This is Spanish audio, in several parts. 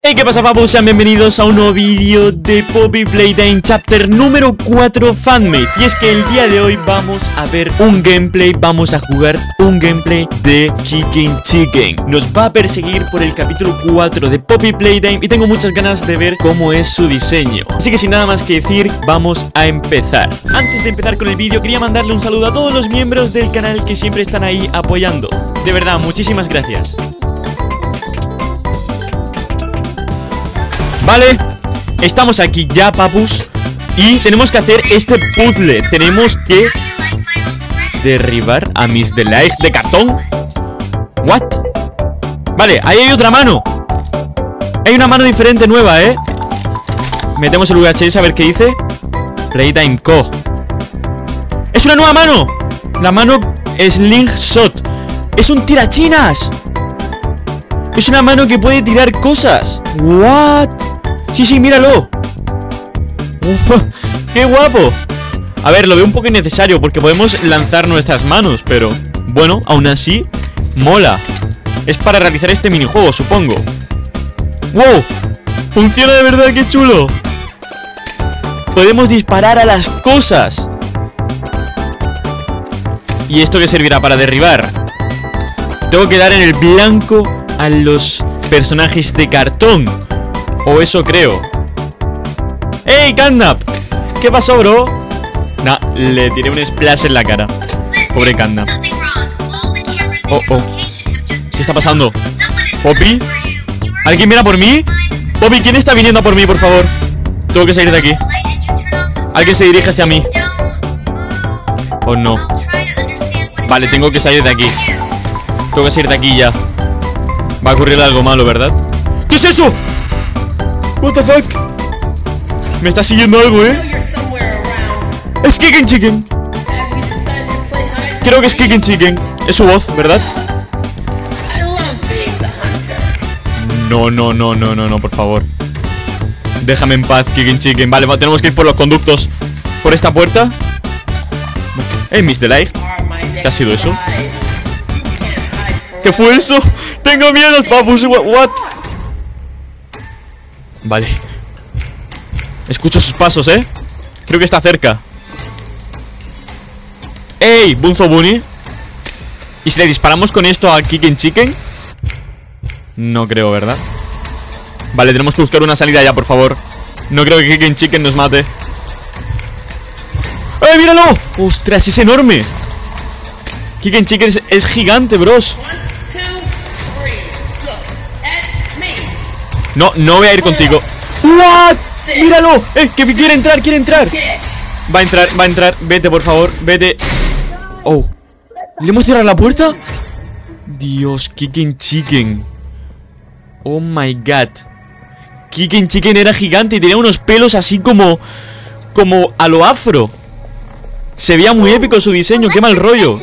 Hey, ¿qué pasa papus? Sean bienvenidos a un nuevo vídeo de Poppy Playtime Chapter número 4 Fanmate. Y es que el día de hoy vamos a ver un gameplay, vamos a jugar un gameplay de Kicking Chicken. Nos va a perseguir por el capítulo 4 de Poppy Playtime y tengo muchas ganas de ver cómo es su diseño. Así que sin nada más que decir, vamos a empezar. Antes de empezar con el vídeo quería mandarle un saludo a todos los miembros del canal que siempre están ahí apoyando. De verdad, muchísimas gracias Vale, estamos aquí ya, papus Y tenemos que hacer este puzzle Tenemos que derribar a Miss Delight de cartón ¿What? Vale, ahí hay otra mano Hay una mano diferente nueva, ¿eh? Metemos el VHS a ver qué dice Playtime Co ¡Es una nueva mano! La mano Slingshot ¡Es un tirachinas! Es una mano que puede tirar cosas What? Sí, sí, míralo ¡Qué guapo! A ver, lo veo un poco innecesario Porque podemos lanzar nuestras manos Pero, bueno, aún así Mola Es para realizar este minijuego, supongo ¡Wow! Funciona de verdad, qué chulo Podemos disparar a las cosas ¿Y esto qué servirá? Para derribar Tengo que dar en el blanco A los personajes de cartón o eso creo ¡Ey, Kandap! ¿Qué pasó, bro? Nah, le tiré un splash en la cara Pobre Kandap Oh, oh ¿Qué está pasando? ¿Poppy? ¿Alguien viene por mí? Poppy, ¿quién está viniendo por mí, por favor? Tengo que salir de aquí Alguien se dirige hacia mí Oh, no Vale, tengo que salir de aquí Tengo que salir de aquí ya Va a ocurrir algo malo, ¿verdad? ¿Qué es eso? What the fuck? Me está siguiendo algo, ¿eh? Es Kicking Chicken Creo que es Kicking Chicken Es su voz, ¿verdad? No, no, no, no, no, no, por favor Déjame en paz, Kicking Chicken Vale, tenemos que ir por los conductos Por esta puerta Eh, Miss Delight ¿Qué ha sido eso? ¿Qué fue eso? Tengo miedo, papus What? Vale Escucho sus pasos, ¿eh? Creo que está cerca ¡Ey! Bunzo Bunny ¿Y si le disparamos con esto a Kicken Chicken? No creo, ¿verdad? Vale, tenemos que buscar una salida ya, por favor No creo que Kicken Chicken nos mate ¡Eh, míralo! ¡Ostras, es enorme! Kicken Chicken es, es gigante, bros No, no voy a ir contigo ¿What? ¡Míralo! ¡Eh! ¡Que quiere entrar! ¡Quiere entrar! Va a entrar, va a entrar Vete, por favor, vete Oh ¿Le hemos cerrado la puerta? Dios, Kicking Chicken Oh my god Kicking Chicken era gigante y tenía unos pelos así como Como a lo afro Se veía muy épico su diseño, qué mal rollo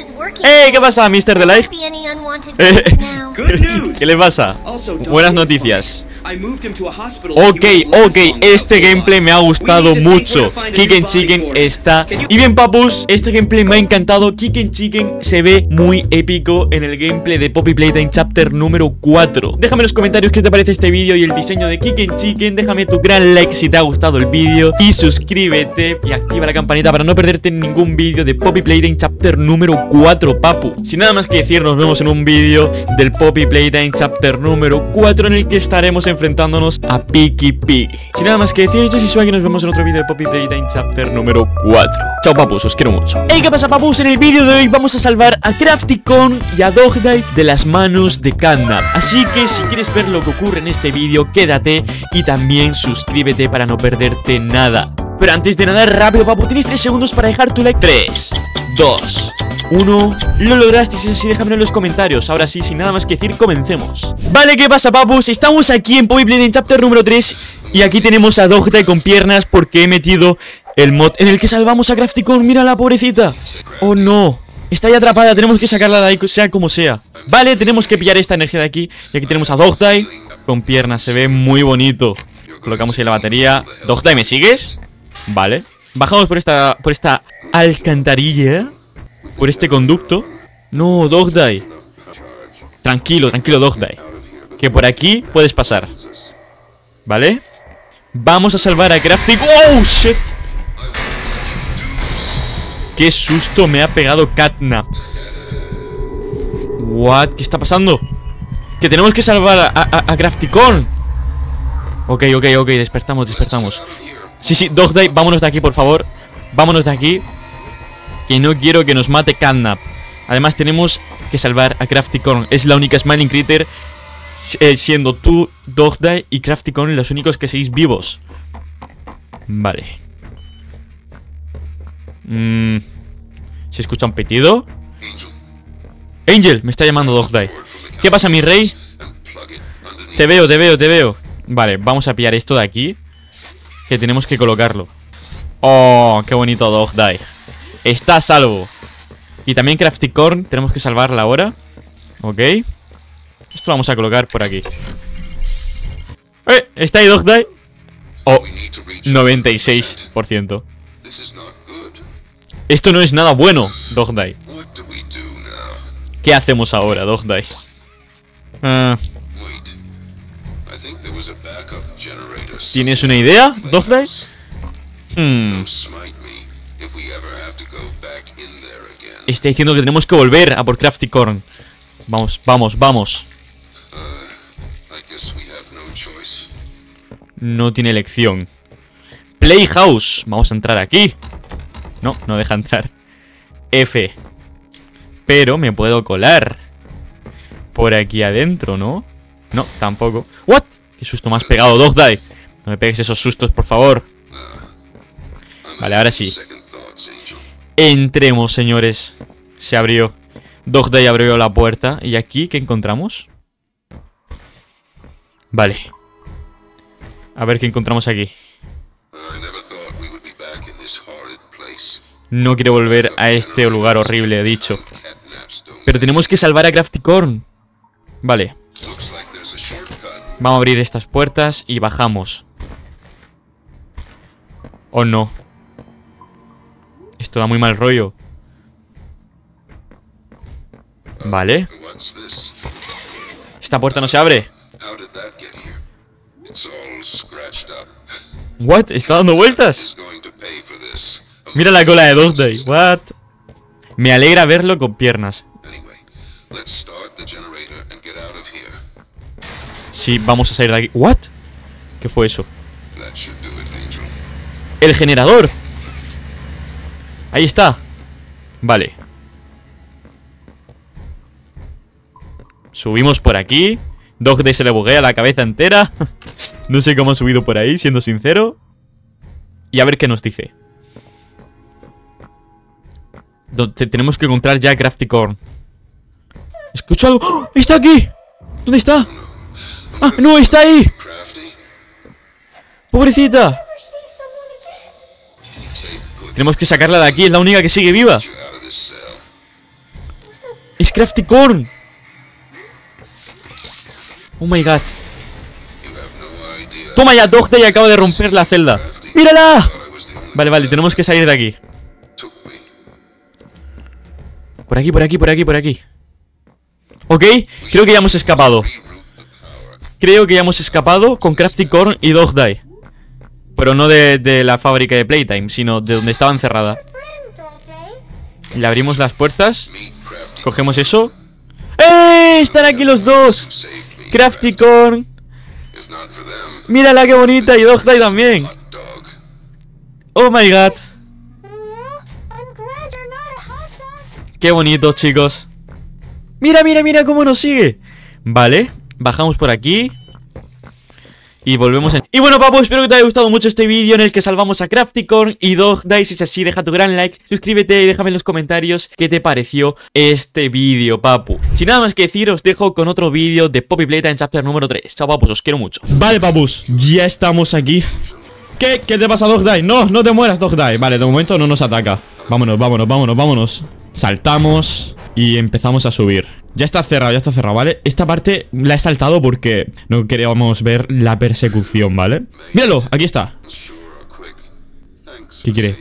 ¡Eh! ¿Qué pasa, Mr. Delight? Eh, ¿Qué le pasa? Buenas noticias. Ok, ok, este gameplay me ha gustado mucho. Kicken Chicken está Y bien papus, este gameplay me ha encantado. Kicken Chicken se ve muy épico En el gameplay de Poppy Playtime Chapter número 4 Déjame en los comentarios qué te parece este vídeo Y el diseño de Kicken Chicken. Déjame tu gran like si te ha gustado el vídeo. Y suscríbete y activa la campanita Para no perderte ningún vídeo de Poppy Playtime Chapter número 4, papu. Sin nada más que decir, nos vemos en un vídeo Del Poppy Playtime Chapter número 4 En el que estaremos en enfrentándonos a Piki Pig. Sin nada más que decir, yo soy Swag y nos vemos en otro vídeo de Poppy Playtime Chapter número 4. Chao papus, os quiero mucho. Hey, ¿qué pasa papus? En el vídeo de hoy vamos a salvar a Craftycon y a Dogday de las manos de Catnap. Así que si quieres ver lo que ocurre en este vídeo, quédate y también suscríbete para no perderte nada. Pero antes de nada, rápido papu, tienes 3 segundos para dejar tu like. 3, 2, 1 Lo lograste, si es así en los comentarios. Ahora sí, sin nada más que decir, comencemos. Vale, ¿qué pasa papus? Estamos aquí en Poppy en Chapter número 3 Y aquí tenemos a Dogta con piernas Porque he metido el mod en el que salvamos a Craftycon Mira la pobrecita. Oh no. Está ahí atrapada, tenemos que sacarla de ahí, sea como sea. Vale, tenemos que pillar esta energía de aquí. Y aquí tenemos a Dogtai con piernas, se ve muy bonito. Colocamos ahí la batería. Dogtai, ¿me sigues? Vale. Bajamos por esta, por esta alcantarilla por este conducto No, Dogday Tranquilo, tranquilo Dogday Que por aquí puedes pasar ¿Vale? Vamos a salvar a Crafty ¡Oh, shit! ¡Qué susto me ha pegado Catnap! ¿What? ¿Qué está pasando? Que tenemos que salvar a, a, a Crafticon Ok, ok, ok, despertamos, despertamos Sí, sí, Dog Day, vámonos de aquí, por favor Vámonos de aquí Que no quiero que nos mate Catnap. Además tenemos que salvar a Crafticon Es la única Smiling Critter eh, Siendo tú, Dog Day y Crafticon los únicos que seguís vivos. Vale. Mmm ¿Se escucha un pitido? Angel, me está llamando Dogdai. ¿Qué pasa, mi rey? Te veo, te veo, te veo. Vale, vamos a pillar esto de aquí Que tenemos que colocarlo. Oh, qué bonito Dogdai Está a salvo Y también Crafticorn, tenemos que salvarla ahora Ok Esto lo vamos a colocar por aquí ¡Eh! ¿Está ahí Dogdai? Oh, 96% Esto no es nada bueno, Dogdai ¿Qué hacemos ahora, Dogdai? Uh, ¿Tienes una idea, Dogdai? Hmm. Está diciendo que tenemos que volver a por Crafticorn. Vamos, vamos, vamos. No tiene elección. Playhouse. Vamos a entrar aquí. No, no deja entrar. F. Pero me puedo colar. Por aquí adentro, ¿no? No, tampoco. ¿What? Qué susto has pegado, Dogdai. No me pegues esos sustos, por favor. Vale, ahora sí. Entremos, señores. Se abrió. Dogdai abrió la puerta. ¿Y aquí qué encontramos? Vale. A ver qué encontramos aquí. No quiero volver a este lugar horrible, he dicho. Pero tenemos que salvar a Crafticorn. Vale. Vamos a abrir estas puertas y bajamos. ¿O oh, no? Esto da muy mal rollo. Vale. Esta puerta no se abre. What? ¿Está dando vueltas? Mira la cola de Dogday. What? Me alegra verlo con piernas. Sí, vamos a salir de aquí. ¿What? ¿Qué fue eso? ¡El generador! Ahí está. Vale. Subimos por aquí. Dogday se le buguea la cabeza entera. no sé cómo ha subido por ahí, siendo sincero. Y a ver qué nos dice. Tenemos que encontrar ya Crafticorn. Escucho algo. ¡Oh! ¡Está aquí! ¿Dónde está? ¡Ah, no! ¡Está ahí! ¡Pobrecita! Tenemos que sacarla de aquí, es la única que sigue viva. Es Crafticorn. Oh my god. Toma ya, Dogday acaba de romper la celda. ¡Mírala! Vale, vale, tenemos que salir de aquí. Por aquí, por aquí, por aquí, por aquí. Ok, creo que ya hemos escapado. Creo que ya hemos escapado con Crafty Corn y Dog Die. Pero no de, la fábrica de Playtime, sino de donde estaba encerrada. Le abrimos las puertas. Cogemos eso. ¡Eh! Están aquí los dos. Crafty Corn. Mírala qué bonita y Dog Die también. Oh my god. Qué bonito, chicos. Mira, mira, mira cómo nos sigue. Vale, bajamos por aquí. Y volvemos en... Y bueno, papu, espero que te haya gustado mucho este vídeo en el que salvamos a Crafticorn y Dog Dice. Si es así, deja tu gran like, suscríbete y déjame en los comentarios qué te pareció este vídeo, papu. Sin nada más que decir, os dejo con otro vídeo de Poppy Playtime Chapter número 3. Chao, papus, os quiero mucho. Vale, papus, ya estamos aquí. ¿Qué? ¿Qué te pasa, Dog? No, no te mueras, Dog. Vale, de momento no nos ataca. Vámonos, vámonos, vámonos, vámonos. Saltamos y empezamos a subir. Ya está cerrado, ya está cerrado, ¿vale? Esta parte la he saltado porque no queríamos ver la persecución, ¿vale? ¡Míralo! Aquí está. ¿Qué quiere?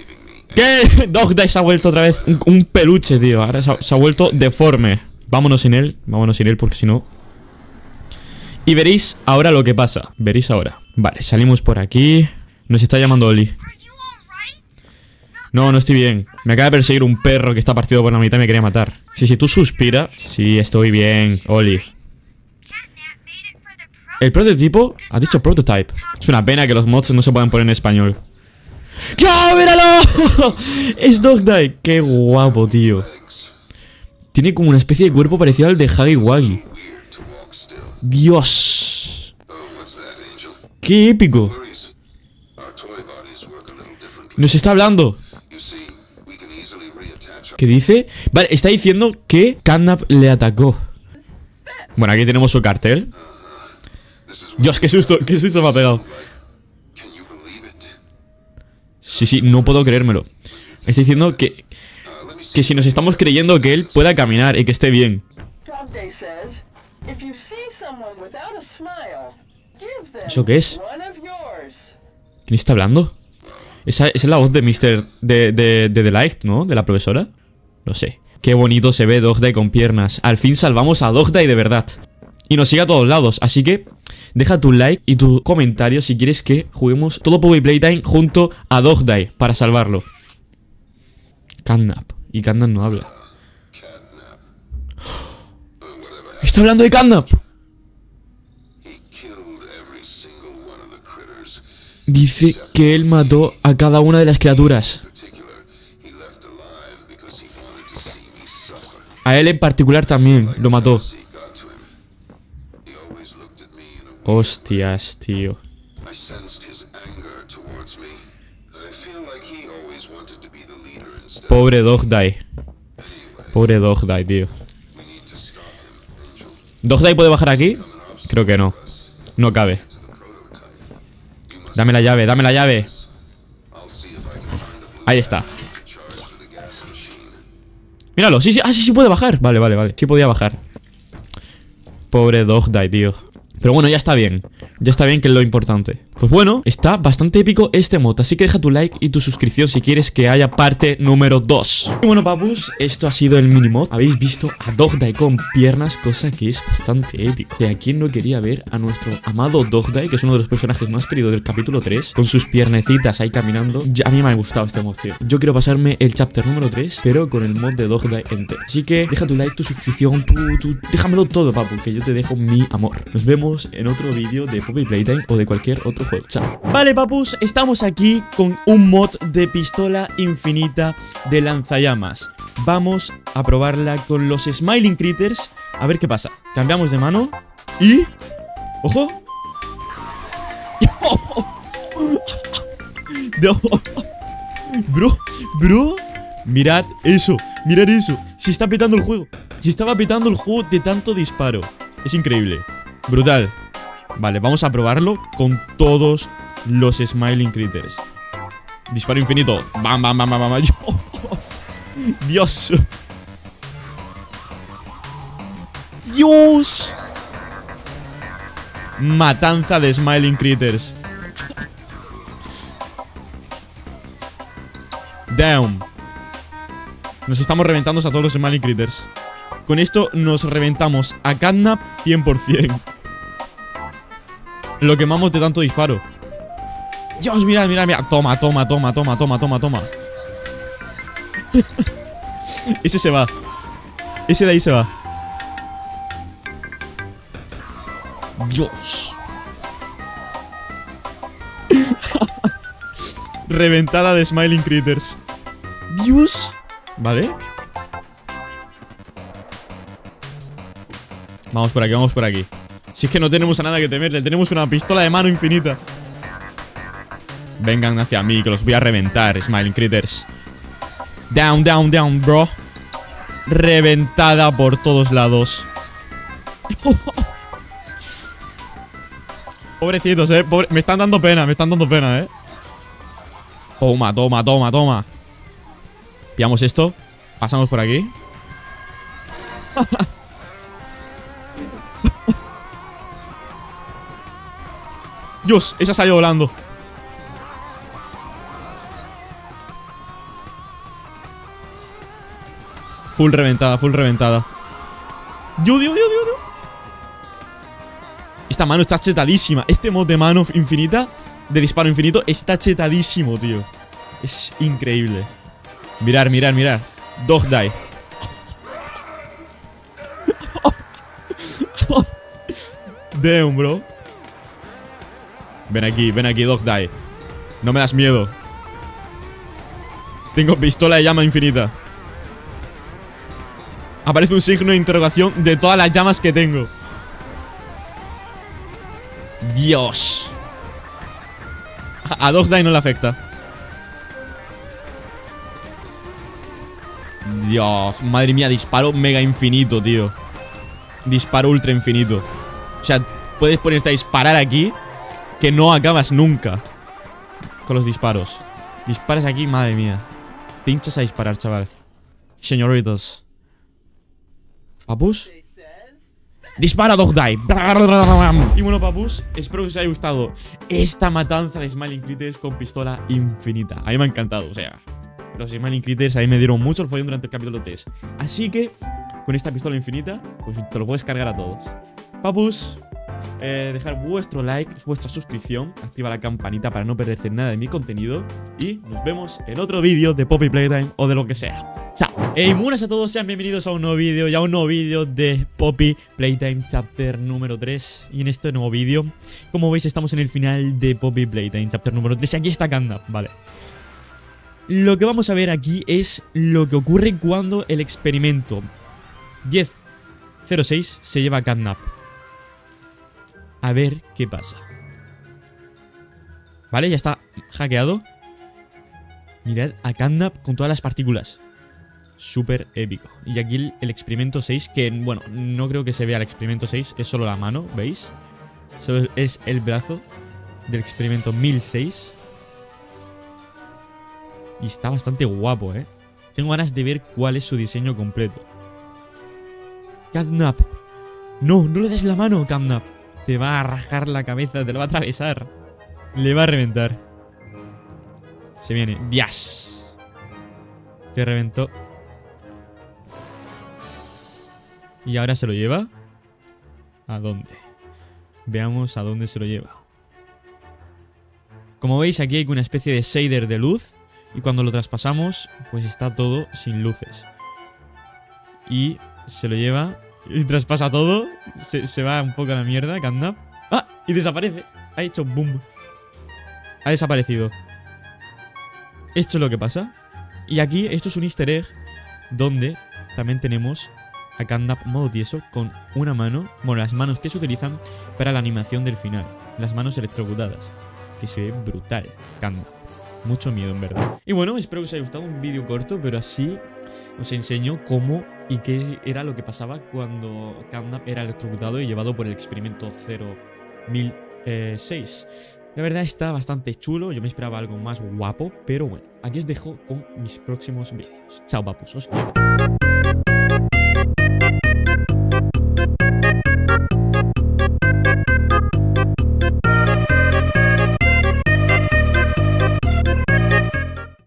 ¿Qué? Dog se ha vuelto otra vez un, peluche, tío. Ahora se ha, vuelto deforme. Vámonos sin él, vámonos sin él porque si no... Y veréis ahora lo que pasa. Veréis ahora. Vale, salimos por aquí. Nos está llamando Oli. No, no estoy bien. Me acaba de perseguir un perro que está partido por la mitad y me quería matar. Sí, sí, tú suspira. Sí, estoy bien, Oli. El prototipo ha dicho prototype. Es una pena que los mods no se puedan poner en español. ¡Ya, míralo! es Dogdie. Qué guapo, tío. Tiene como una especie de cuerpo parecido al de Huggy Wuggy. Dios. Qué épico. Nos está hablando. ¿Qué dice? Vale, está diciendo que Catnap le atacó. Bueno, aquí tenemos su cartel. Dios, qué susto, qué susto me ha pegado. Sí, sí, no puedo creérmelo. Está diciendo que, que si nos estamos creyendo que él pueda caminar y que esté bien. ¿Eso qué es? ¿Quién está hablando? Esa, es la voz de Mr. de, de, de The Light, ¿no? De la profesora. No sé. Qué bonito se ve Dogday con piernas. Al fin salvamos a Dogday de verdad. Y nos sigue a todos lados. Así que deja tu like y tu comentario si quieres que juguemos todo Poppy Playtime junto a Dogday para salvarlo. Catnap. Y Catnap no habla. ¡Está hablando de Catnap! Dice que él mató a cada una de las criaturas. A él en particular también lo mató. Hostias, tío. Pobre Dogdie. Pobre Dogdie, tío. ¿Dogdie puede bajar aquí? Creo que no. No cabe. Dame la llave, dame la llave. Ahí está. Míralo, sí, sí, ah, sí, sí puede bajar. Vale, vale, vale, sí podía bajar. Pobre Dogdie, tío. Pero bueno, ya está bien. Ya está bien que es lo importante Pues bueno, está bastante épico este mod Así que deja tu like y tu suscripción si quieres que haya parte número 2 Y bueno, papus, esto ha sido el mini mod. Habéis visto a Dogdie con piernas Cosa que es bastante épico. ¿De a quién no quería ver a nuestro amado Dogdie Que es uno de los personajes más queridos del capítulo 3 Con sus piernecitas ahí caminando. A mí me ha gustado este mod, tío. Yo quiero pasarme el chapter número 3 Pero con el mod de Dogdie entero. Así que deja tu like, tu suscripción, tu, tu... Déjamelo todo, papu Que yo te dejo mi amor. Nos vemos en otro vídeo de Poppy Playtime o de cualquier otro juego. Chao. Vale, papus, estamos aquí con un mod de pistola infinita de lanzallamas. Vamos a probarla con los Smiling Critters. A ver qué pasa. Cambiamos de mano. Y... ¡Ojo! Bro, bro Mirad eso, mirad eso Se está petando el juego Se estaba petando el juego de tanto disparo Es increíble Brutal Vale, vamos a probarlo con todos los Smiling Critters. Disparo infinito. Bam, bam, bam, bam, bam Dios. Dios. Matanza de Smiling Critters. Down Nos estamos reventando a todos los Smiling Critters. Con esto nos reventamos a Catnap 100% lo quemamos de tanto disparo. Dios, mira, mira, mira. Toma, toma, toma, toma, toma, toma, toma. Ese se va. Ese de ahí se va. Dios. Reventada de Smiling Critters. Dios. Vale. Vamos por aquí, vamos por aquí si es que no tenemos a nada que temerle Tenemos una pistola de mano infinita. Vengan hacia mí Que los voy a reventar, Smiling Critters. Down, down, down, bro. Reventada por todos lados. Pobrecitos, eh. Me están dando pena, me están dando pena, eh. Toma, toma, toma, toma. Pillamos esto. Pasamos por aquí Dios, esa salió volando. Full reventada, full reventada. Dios, Dios, Dios, Dios. Esta mano está chetadísima Este mod de mano infinita De disparo infinito Está chetadísimo, tío Es increíble Mirar, mirar, mirar Dog die Damn, bro Ven aquí, ven aquí, Dog Die. No me das miedo. Tengo pistola de llama infinita. Aparece un signo de interrogación de todas las llamas que tengo. Dios. A Dog Die no le afecta. Dios, madre mía, disparo mega infinito, tío. Disparo ultra infinito. O sea, puedes ponerte a disparar aquí Que no acabas nunca Con los disparos. Disparas aquí, madre mía. Te hinchas a disparar, chaval. Señoritos. ¿Papus? Dispara Dog Die. Y bueno papus, espero que os haya gustado Esta matanza de Smiling Critters con pistola infinita. A mí me ha encantado, o sea Los Smiling Critters a mí me dieron mucho el follón durante el capítulo 3 Así que con esta pistola infinita, pues te lo puedes cargar a todos. Papus, eh, dejar vuestro like, vuestra suscripción, activa la campanita para no perderse nada de mi contenido y nos vemos en otro vídeo de Poppy Playtime o de lo que sea. Chao. Hey, buenas a todos, sean bienvenidos a un nuevo vídeo y a un nuevo vídeo de Poppy Playtime Chapter número 3 y en este nuevo vídeo, como veis estamos en el final de Poppy Playtime Chapter número 3 y aquí está Kanda, vale. Lo que vamos a ver aquí es lo que ocurre cuando el experimento 10.06 se lleva a Catnap. A ver qué pasa. Vale, ya está hackeado. Mirad a Catnap con todas las partículas. Súper épico. Y aquí el, experimento 6, que bueno, no creo que se vea el experimento 6, es solo la mano, ¿veis? Solo es el brazo del experimento 1006. Y está bastante guapo, ¿eh? Tengo ganas de ver cuál es su diseño completo. Catnap. No, no le des la mano, Catnap. Te va a rajar la cabeza, te lo va a atravesar. Le va a reventar. Se viene. ¡Dias! Te reventó. ¿Y ahora se lo lleva? ¿A dónde? Veamos a dónde se lo lleva. Como veis, aquí hay una especie de shader de luz. Y cuando lo traspasamos, pues está todo sin luces. Y se lo lleva y traspasa todo. Se, va un poco a la mierda, Catnap. ¡Ah! Y desaparece. Ha hecho boom. Ha desaparecido. Esto es lo que pasa. Y aquí, esto es un easter egg donde también tenemos a Catnap modo tieso con una mano, bueno, las manos que se utilizan para la animación del final. Las manos electrocutadas. Que se ve brutal, Catnap. Mucho miedo, en verdad. Y bueno, espero que os haya gustado un vídeo corto, pero así os enseño cómo y qué era lo que pasaba cuando Catnap era electrocutado y llevado por el experimento 0.006. La verdad está bastante chulo, yo me esperaba algo más guapo, pero bueno, aquí os dejo con mis próximos vídeos. Chao papus, os quiero.